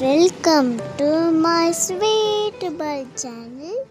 Welcome to my sweet bird channel.